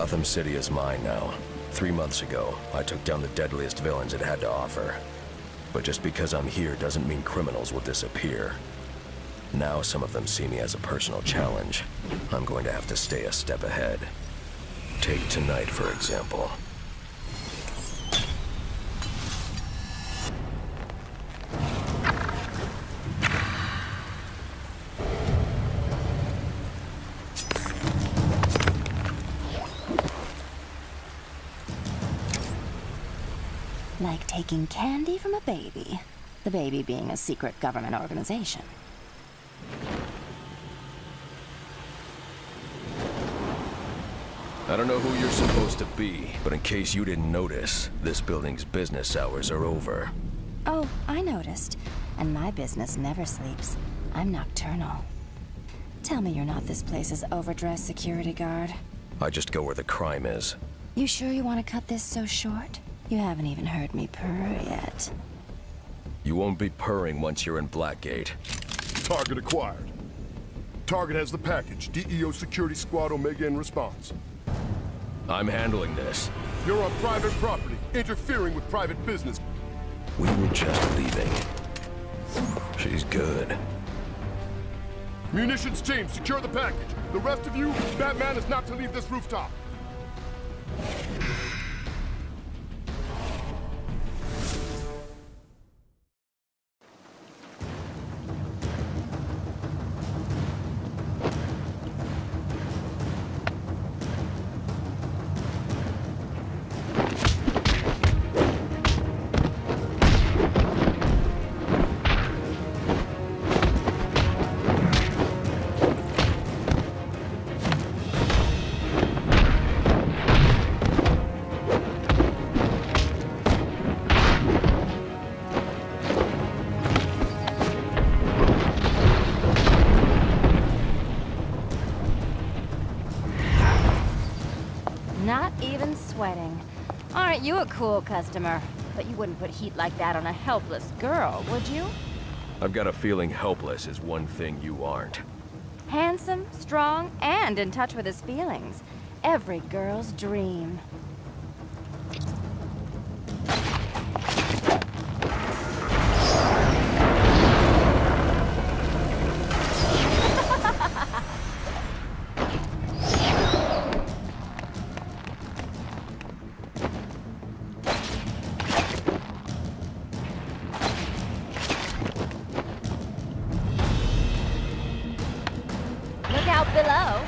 Gotham City is mine now. Three months ago, I took down the deadliest villains it had to offer. But just because I'm here doesn't mean criminals will disappear. Now some of them see me as a personal challenge. I'm going to have to stay a step ahead. Take tonight, for example. Taking candy from a baby. The baby being a secret government organization. I don't know who you're supposed to be, but in case you didn't notice, this building's business hours are over. Oh, I noticed. And my business never sleeps. I'm nocturnal. Tell me you're not this place's overdressed security guard. I just go where the crime is. You sure you want to cut this so short? You haven't even heard me purr yet. You won't be purring once you're in Blackgate. Target acquired. Target has the package. DEO Security Squad Omega in response. I'm handling this. You're on private property, interfering with private business. We were just leaving. She's good. Munitions team, secure the package. The rest of you, Batman is not to leave this rooftop. Cool customer? But you wouldn't put heat like that on a helpless girl, would you? I've got a feeling helpless is one thing you aren't. Handsome, strong, and in touch with his feelings. Every girl's dream. Below.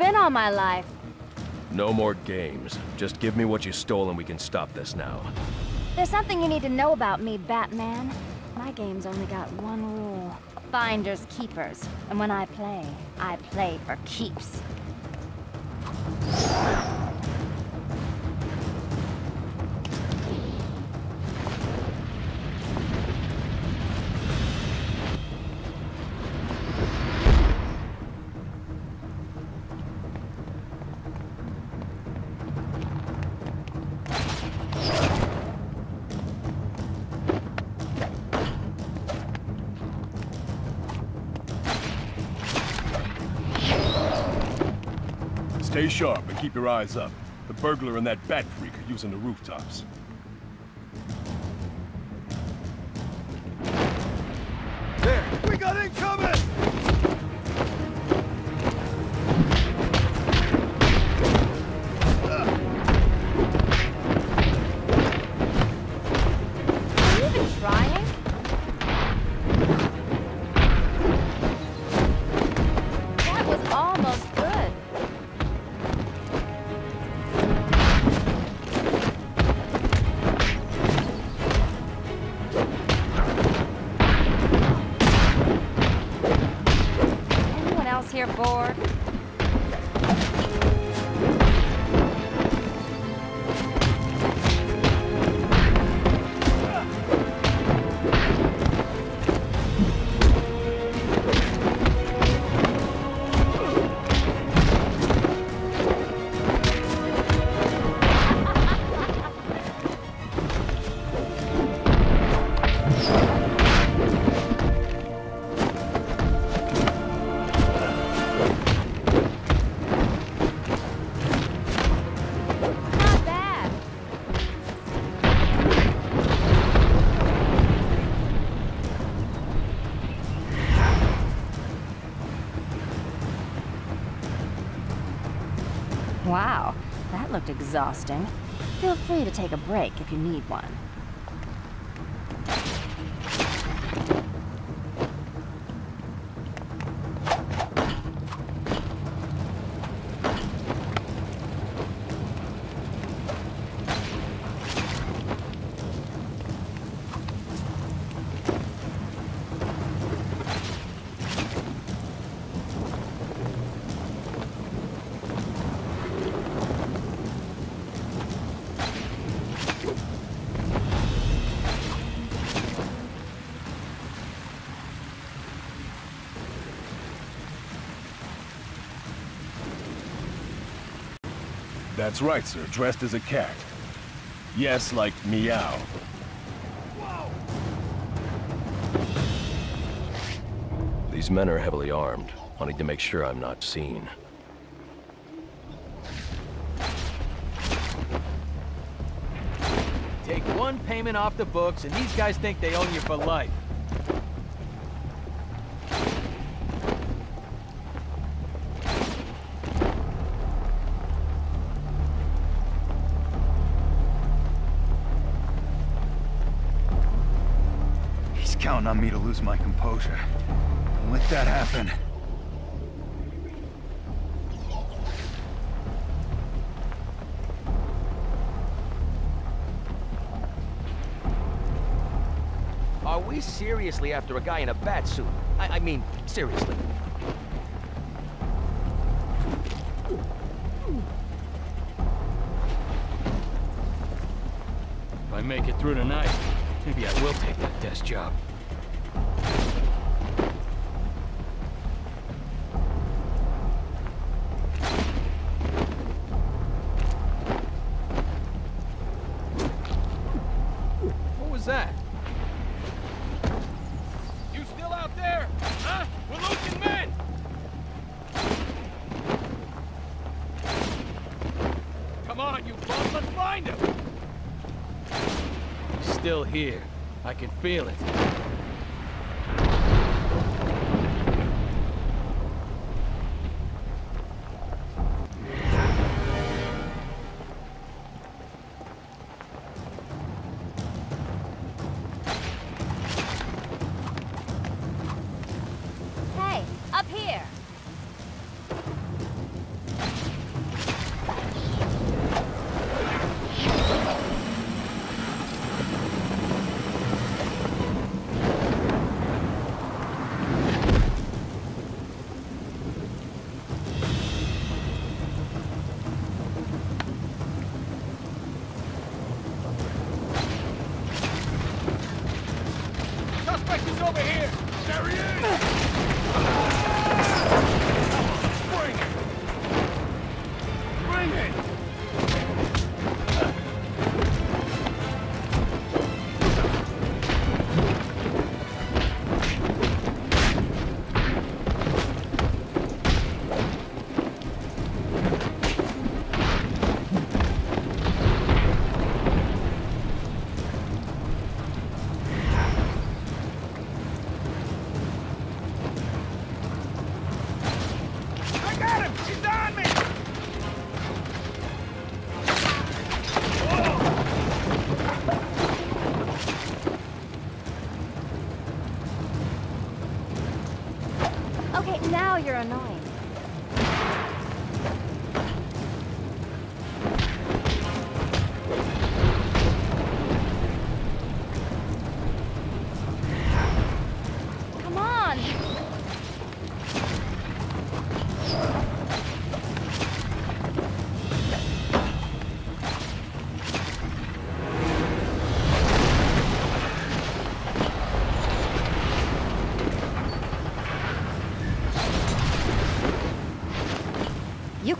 Been all my life? No more games. Just give me what you stole and we can stop this now. There's something you need to know about me, Batman. My game's only got one rule. Finders keepers. And when I play, I play for keeps. Stay sharp and keep your eyes up. The burglar and that bat freak are using the rooftops. There! We got incoming! Else exhausting. Feel free to take a break if you need one. That's right, sir. Dressed as a cat. Yes, like meow. These men are heavily armed. I need to make sure I'm not seen. Take one payment off the books, and these guys think they own you for life. He's counting on me to lose my composure. And let that happen. Are we seriously after a guy in a bat suit? I, I mean, seriously. If I make it through tonight, maybe I will take that desk job. Still here. I can feel it. You're annoying.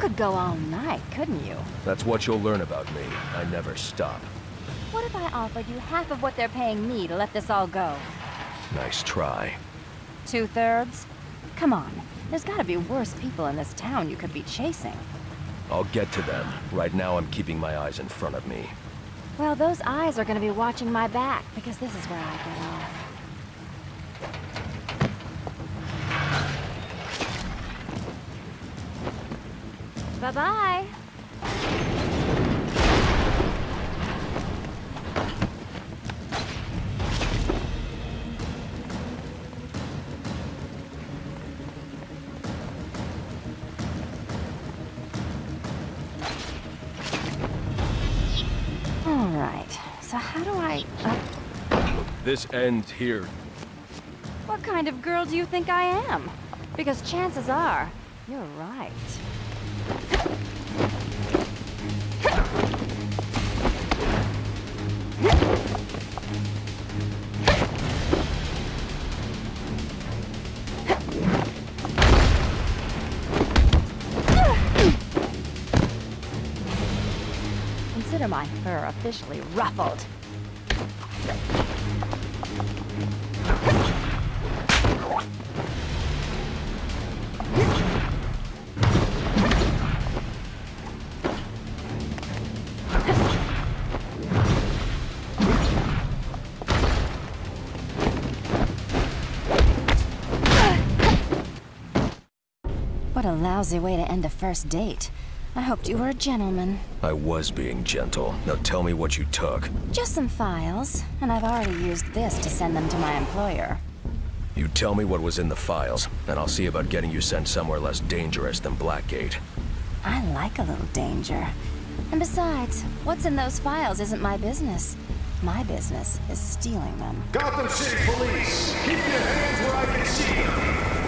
Could go all night, couldn't you? That's what you'll learn about me. I never stop. What if I offered you half of what they're paying me to let this all go? Nice try. Two thirds? Come on. There's gotta be worse people in this town you could be chasing. I'll get to them. Right now, I'm keeping my eyes in front of me. Well, those eyes are gonna be watching my back, because this is where I get off. Bye-bye. All right. So how do I... Uh, This ends here. what kind of girl do you think I am? Because chances are, you're right. My fur officially ruffled. What a lousy way to end a first date. I hoped you were a gentleman. I was being gentle. Now tell me what you took. Just some files, and I've already used this to send them to my employer. You tell me what was in the files, and I'll see about getting you sent somewhere less dangerous than Blackgate. I like a little danger. And besides, what's in those files isn't my business. My business is stealing them. Gotham City Police! Keep your hands where I can see them!